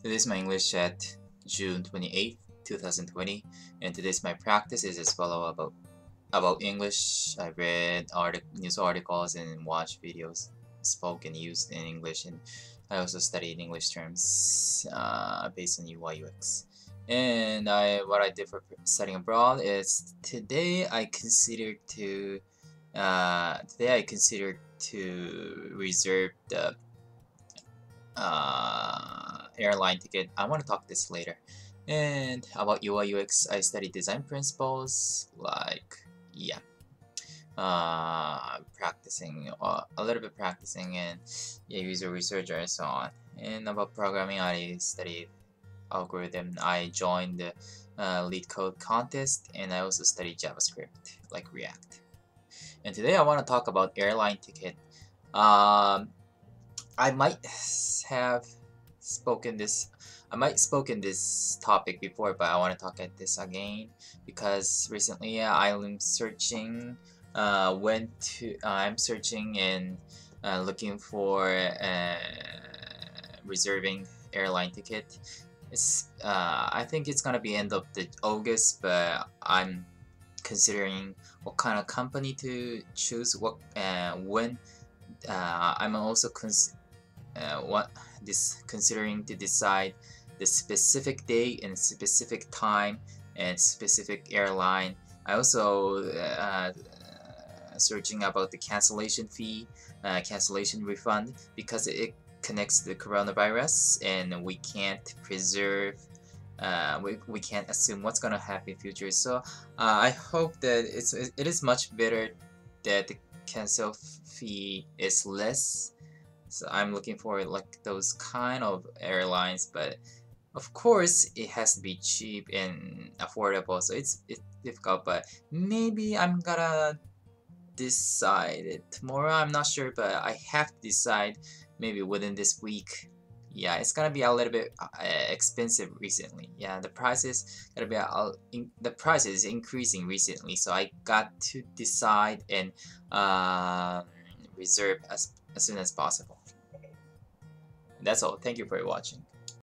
Today's my English at June 28th, 2020, and today's my practice is as follow about about English. I read artic news articles and watched videos spoken used in English, and I also studied English terms uh, based on UI UX. And I what I did for studying abroad is today I considered to uh, today I considered to reserve the uh, airline ticket. I want to talk this later. And about UI UX, I studied design principles, like, yeah. Uh, practicing, uh, a little bit practicing and yeah, user research and so on. And about programming, I studied algorithm. I joined the uh, LeetCode contest and I also studied JavaScript, like React. And today I want to talk about airline ticket. Um, I might have spoken this I might spoken this topic before but I want to talk at this again because recently uh, I'm searching uh, went to uh, I'm searching and uh, looking for uh, reserving airline ticket. It's uh, I think it's gonna be end of the August but I'm considering what kind of company to choose what uh, when uh, I'm also cons uh, what this considering to decide the specific day and specific time and specific airline. I also uh, searching about the cancellation fee, uh, cancellation refund because it connects to the coronavirus and we can't preserve uh, we, we can't assume what's gonna happen in future so uh, I hope that it's it is much better that the cancel fee is less so I'm looking for like those kind of airlines but of course it has to be cheap and affordable so it's, it's difficult but maybe I'm gonna decide it tomorrow I'm not sure but I have to decide maybe within this week. Yeah it's gonna be a little bit uh, expensive recently. Yeah the price is gonna be in, the price is increasing recently so I got to decide and uh, reserve as, as soon as possible that's all. Thank you for watching